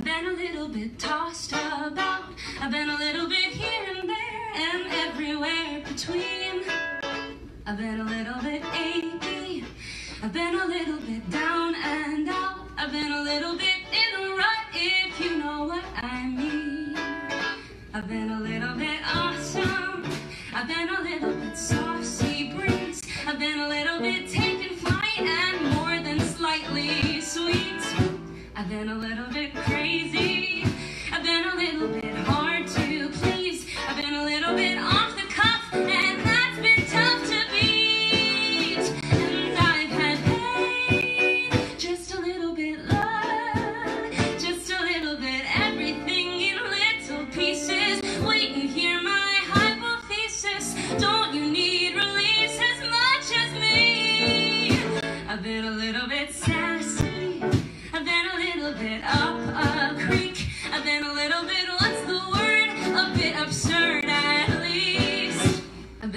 I've been a little bit tossed about. I've been a little bit here and there and everywhere between. I've been a little bit achy. I've been a little bit down and out. I've been a little bit in a rut, if you know what I mean. I've been a little bit awesome. I've been a little bit sea breeze. I've been a little bit taking flight and more than slightly sweet. I've been a little bit crazy. I've been a little bit hard to please. I've been a little bit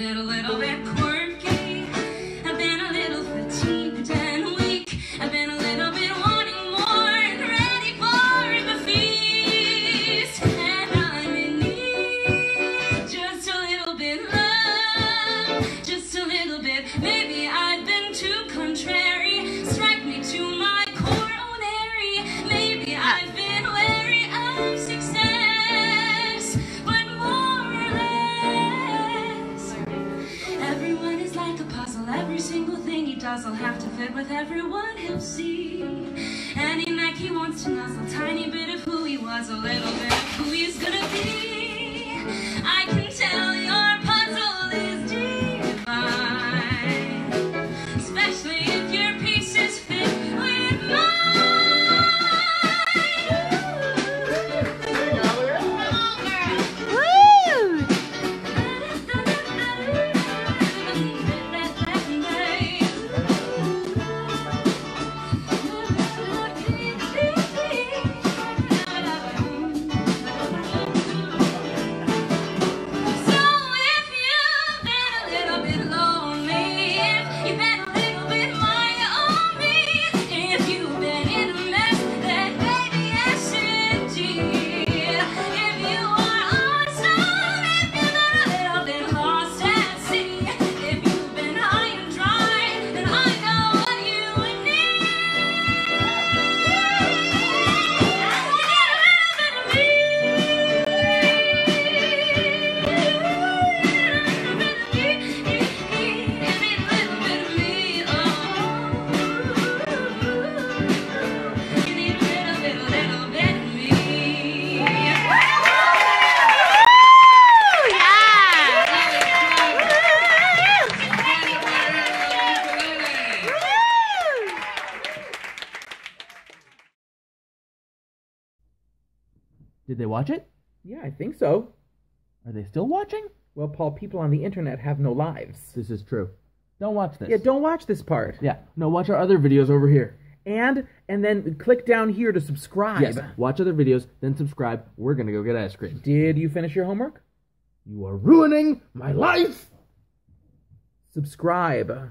I've a little bit will have to fit with everyone he'll see. Any neck he wants to nuzzle, tiny bit of who he was, a little bit of who he's gonna be. I can Did they watch it? Yeah, I think so. Are they still watching? Well, Paul, people on the internet have no lives. This is true. Don't watch this. Yeah, don't watch this part. Yeah, no, watch our other videos over here. And and then click down here to subscribe. Yes, watch other videos, then subscribe. We're gonna go get ice cream. Did you finish your homework? You are ruining my life! Subscribe.